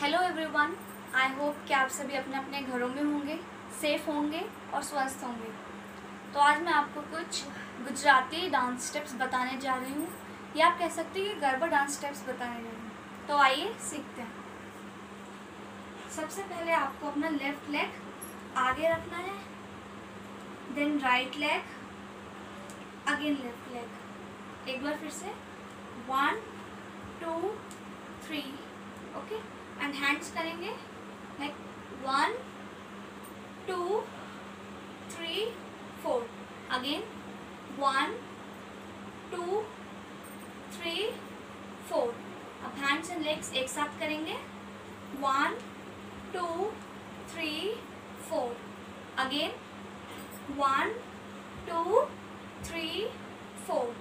Hello everyone I hope कि आप सभी अपने अपने घरों में होंगे सेफ़ होंगे और स्वस्थ होंगे। तो आज मैं आपको कुछ गुजराती डांस स्टेप्स बताने जा रही हूँ। या आप कह सकते हैं कि गरबा डांस स्टेप्स बताने जा रही हूँ। तो आइए सीखते हैं। सबसे पहले आपको अपना लेफ़्ट लेग आगे रखना है then right leg again left leg एक बार फिर से। One two three okay and hands करेंगे। Like one two three four again one two three four अब हैंड्स एंड लेग्स एक साथ करेंगे। One two three four again one two three four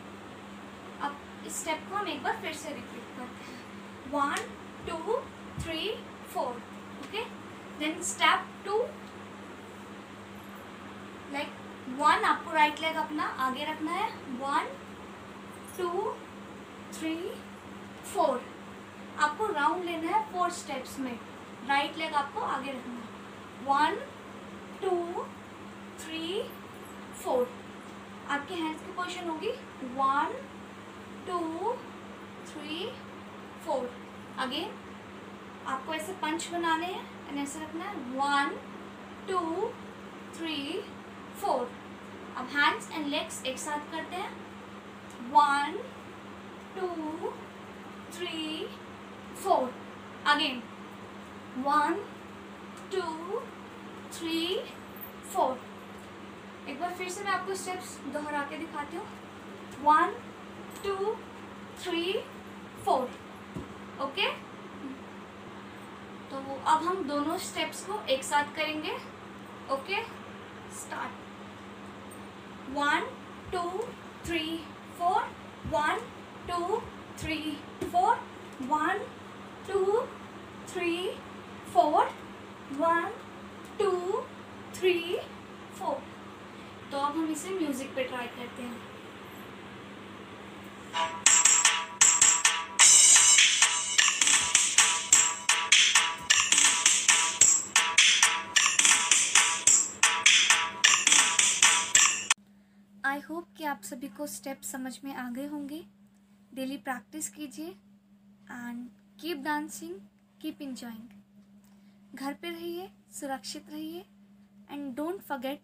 अब इस स्टेप को हम एक बार फिर से रिपीट करते हैं। One two three four okay then step two like one आपको राइट लेग अपना आगे रखना है। वन टू थ्री फोर आपको राउंड लेना है फोर स्टेप्स में। राइट लेग आपको आगे रखना है। वन टू थ्री फोर आपके हैंड्स की पोजिशन होगी। One two three four again आपको ऐसे पंच बनाने हैं ऐसे रखना है। वन टू थ्री फोर अब हैंड्स एंड लेग्स एक साथ करते हैं। One two three four again one two three four एक बार फिर से मैं आपको स्टेप्स दोहरा के दिखाती हूँ। One two three four okay तो अब हम दोनों स्टेप्स को एक साथ करेंगे। Okay start one two three four one two three four one two three four one two three four तो अब हम इसे म्यूज़िक पे ट्राई करते हैं। आई होप कि आप सभी को स्टेप समझ में आ गए होंगे। डेली प्रैक्टिस कीजिए and keep dancing, keep enjoying घर पे रहिए, सुरक्षित रहिए and don't forget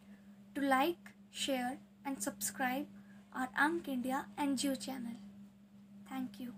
to like, share and subscribe और Ank India N G O channel. Thank you.